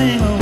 coming home.